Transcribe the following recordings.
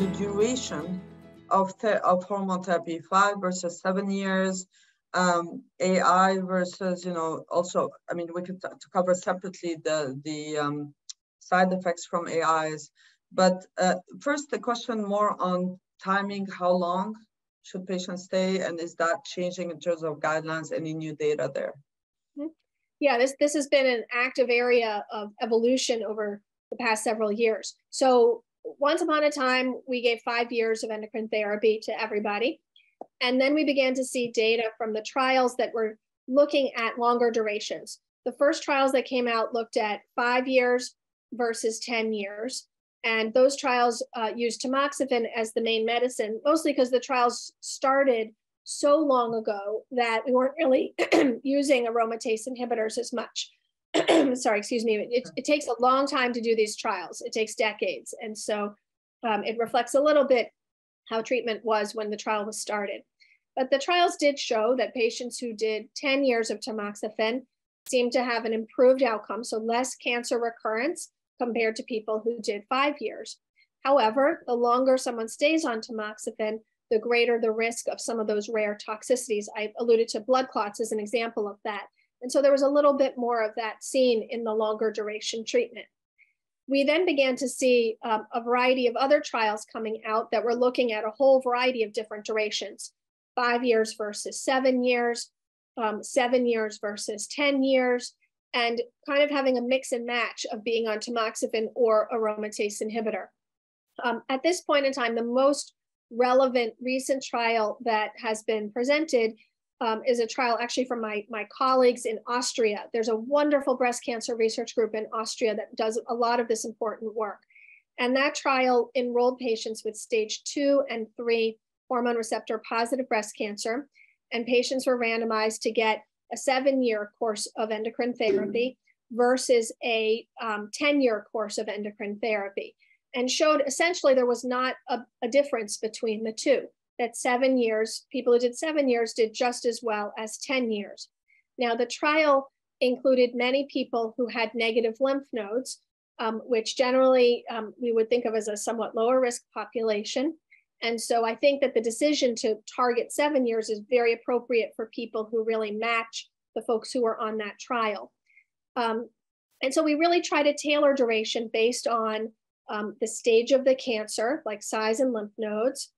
the duration of, of hormone therapy, five versus seven years, um, AI versus, you know, also, I mean, we could to cover separately the, the um, side effects from AIs. But uh, first, the question more on timing, how long should patients stay? And is that changing in terms of guidelines, any new data there? Mm-hmm. Yeah, this, this has been an active area of evolution over the past several years. So once upon a time, we gave five years of endocrine therapy to everybody. And then we began to see data from the trials that were looking at longer durations. The first trials that came out looked at five years versus 10 years. And those trials uh, used tamoxifen as the main medicine, mostly because the trials started so long ago that we weren't really using aromatase inhibitors as much. sorry, excuse me, it, it, takes a long time to do these trials. It takes decades. And so um, it reflects a little bit how treatment was when the trial was started. But the trials did show that patients who did 10 years of tamoxifen seemed to have an improved outcome, so less cancer recurrence compared to people who did five years. However, the longer someone stays on tamoxifen, the greater the risk of some of those rare toxicities. I alluded to blood clots as an example of that. And so there was a little bit more of that seen in the longer duration treatment. We then began to see um, a variety of other trials coming out that were looking at a whole variety of different durations five years versus seven years, um, seven years versus 10 years, and kind of having a mix and match of being on tamoxifen or aromatase inhibitor. Um, at this point in time, the most relevant recent trial that has been presented um, is a trial actually from my, my colleagues in Austria. There's a wonderful breast cancer research group in Austria that does a lot of this important work. And that trial enrolled patients with stage two and three hormone receptor positive breast cancer. And patients were randomized to get a seven year course of endocrine therapy versus a 10 um, year course of endocrine therapy and showed essentially there was not a, a difference between the two that seven years, people who did seven years did just as well as 10 years. Now, the trial included many people who had negative lymph nodes, um, which generally um, we would think of as a somewhat lower risk population. And so I think that the decision to target seven years is very appropriate for people who really match the folks who are on that trial. Um, and so we really try to tailor duration based on um, the stage of the cancer, like size and lymph nodes,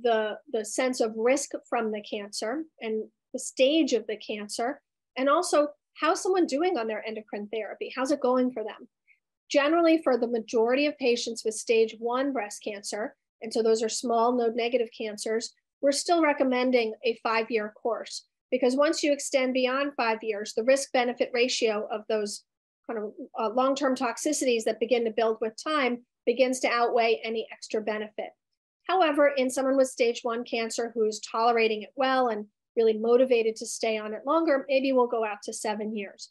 the, the sense of risk from the cancer and the stage of the cancer, and also how's someone doing on their endocrine therapy? How's it going for them? Generally, for the majority of patients with stage one breast cancer, and so those are small node negative cancers, we're still recommending a five year course because once you extend beyond five years, the risk benefit ratio of those kind of uh, long term toxicities that begin to build with time begins to outweigh any extra benefit. However, in someone with stage one cancer who's tolerating it well and really motivated to stay on it longer, maybe we'll go out to seven years.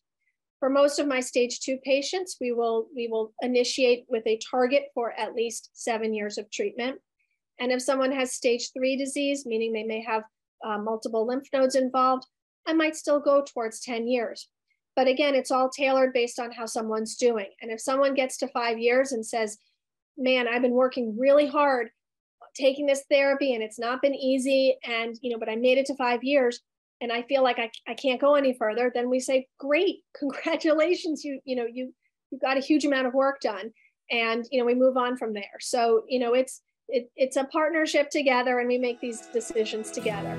For most of my stage two patients, we will, we will initiate with a target for at least seven years of treatment. And if someone has stage three disease, meaning they may have uh, multiple lymph nodes involved, I might still go towards 10 years. But again, it's all tailored based on how someone's doing. And if someone gets to five years and says, man, I've been working really hard taking this therapy and it's not been easy and you know but i made it to five years and i feel like i, I can't go any further then we say great congratulations you you know you you got a huge amount of work done. And you know we move on from there. So you know it's it, it's a partnership together and we make these decisions together